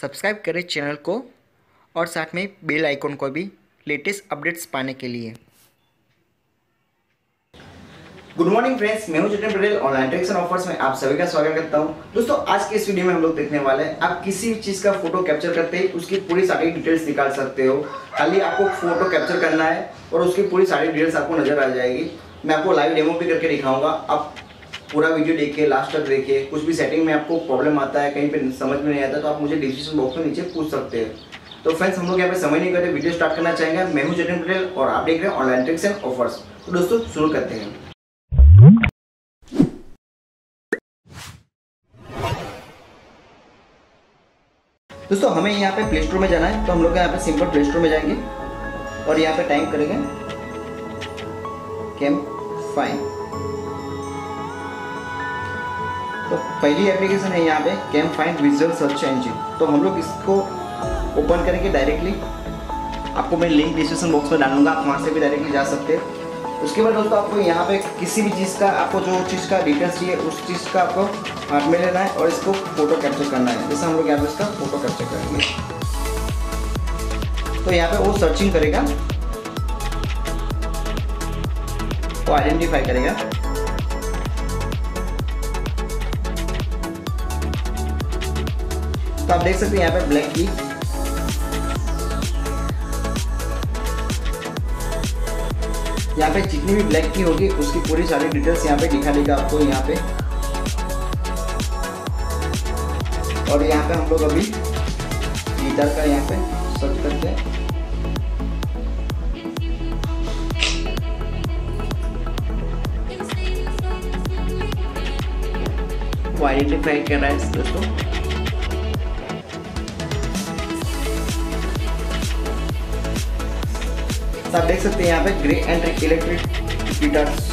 Subscribe करें channel को और साथ में बेल आइकन को भी लेटेस्ट अपडेट्स पाने के लिए। गुड मॉर्निंग फ्रेंड्स मैं हूँ Jatin Patel online tricks and offers में आप सभी का स्वागत करता हूँ। दोस्तों, आज के इस वीडियो में हम लोग देखने वाले हैं, आप किसी भी चीज़ का फ़ोटो कैप्चर करते ही उसकी पूरी सारी डिटेल्स निकाल सकते हो। खाली आपको फ़ोटो कैप्चर करना है और उसकी पूरी सारी डिटेल्स आपको नज़र आ जाएगी। मैं आपको लाइव डेमो भी करके दिखाऊँगा, आप पूरा वीडियो देखिए लास्ट तक देखिए कुछ भी सेटिंग में आपको प्रॉब्लम आता है, कहीं पे समझ में नहीं आता तो आप मुझे डिस्क्रिप्शन बॉक्स में नीचे पूछ सकते हैं। तो फ्रेंड्स हम लोग यहाँ पे समय नहीं करते वीडियो स्टार्ट करना चाहेंगे। मैं हूँ जतिन पटेल और आप देख रहे हैं ऑनलाइन ट्रिक्स एंड ऑफर्स तो दोस्तों, शुरू करते हैं। दोस्तों, हमें यहाँ पे प्ले स्टोर में जाना है तो हम लोग यहाँ पे सिंपल प्ले स्टोर में जाएँगे और यहाँ पे टाइप करेंगे। कैम फाइन तो पहली एप्लीकेशन है यहाँ पे CamFind visual search engine तो हम लोग इसको ओपन करेंगे डायरेक्टली आपको मैं लिंक डिस्क्रिप्शन बॉक्स में डालूँगा, आप वहाँ से भी डायरेक्टली जा सकते हैं. उसके बाद दोस्तों आपको यहाँ पे किसी भी चीज़ का, आपको जो चीज़ का डिटेल्स चाहिए, उस चीज़ का आपको हाथ में लेना है और इसको फ़ोटो कैप्चर करना है. जैसे हम लोग यहाँ पे इसका फ़ोटो कैप्चर करेंगे. तो यहाँ पे वो सर्चिंग करेगा. वो आइडेंटिफाई करेगा. तो आप देख सकते हैं यहाँ पे ब्लैक की यहाँ पे जितनी भी ब्लैक की होगी, उसकी पूरी सारी डिटेल्स यहाँ पे दिखा देगा आपको यहाँ पे। और यहाँ पे हम लोग अभी गिटार का यहाँ पे सर्च करते हैं। आइडेंटिफाई कर रहा है दोस्तों तो आप देख सकते हैं यहाँ पे ग्रे एंड इलेक्ट्रिक गिटार्स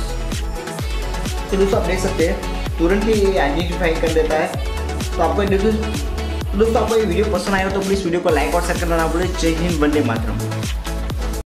तो दोस्तों, आप देख सकते हैं, तुरंत ही ये आइडेंटिफाई कर देता है। तो आपको दोस्तों, आपको ये वीडियो पसंद आया हो तो प्लीज़ वीडियो को लाइक और शेयर करना ना भूलें। जय हिंद, वंदे मातरम।